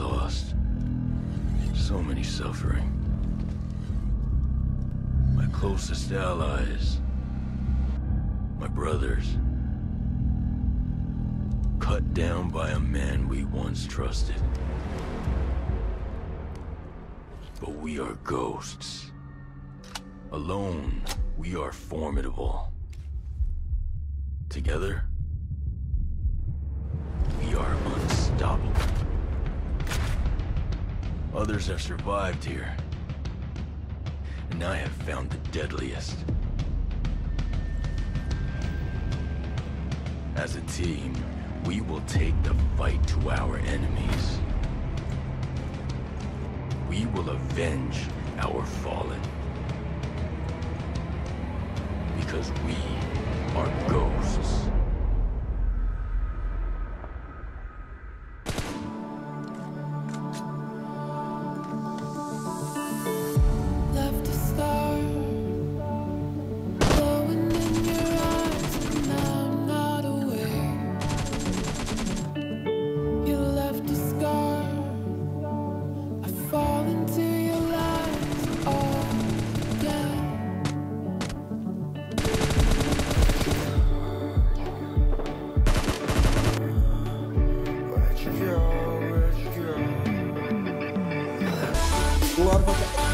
lost. So many suffering. My closest allies. My brothers. Cut down by a man we once trusted. But we are ghosts. Alone, we are formidable. Together, we are unstoppable. Others have survived here. And I have found the deadliest. As a team, we will take the fight to our enemies. We will avenge our fallen. Because we are ghosts. Glória.